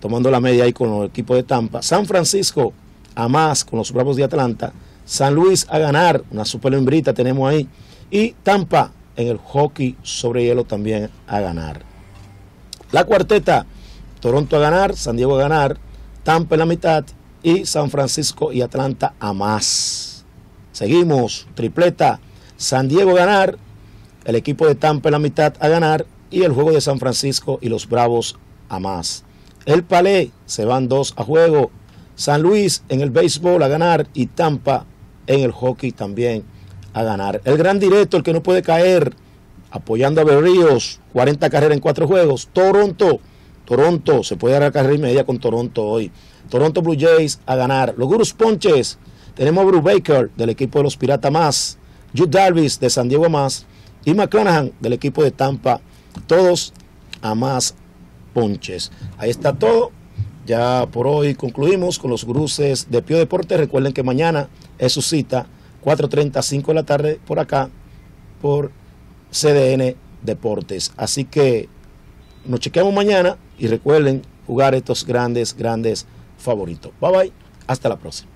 tomando la media ahí con el equipo de Tampa. San Francisco a más con los Bravos de Atlanta. San Luis a ganar, una super lembrita tenemos ahí. Y Tampa en el hockey sobre hielo también a ganar. La cuarteta, Toronto a ganar, San Diego a ganar, Tampa en la mitad y San Francisco y Atlanta a más. Seguimos, tripleta, San Diego a ganar, el equipo de Tampa en la mitad a ganar y el juego de San Francisco y los Bravos a más. El Palé se van dos a juego, San Luis en el béisbol a ganar y Tampa en el hockey también a ganar. El gran directo, el que no puede caer, apoyando a Berríos, 40 carreras en cuatro juegos. Toronto, Toronto, se puede dar la carrera y media con Toronto hoy. Toronto Blue Jays a ganar. Los Gurus Ponches, tenemos a Bruce Baker del equipo de los Piratas más, Jude Darvis de San Diego más y McClanahan del equipo de Tampa, todos a más ponches. Ahí está todo. Ya por hoy concluimos con los cruces de Pio Deporte. Recuerden que mañana es su cita, 4.30, 5 de la tarde, por acá, por CDN Deportes. Así que nos chequeamos mañana y recuerden jugar estos grandes, grandes favoritos. Bye bye, hasta la próxima.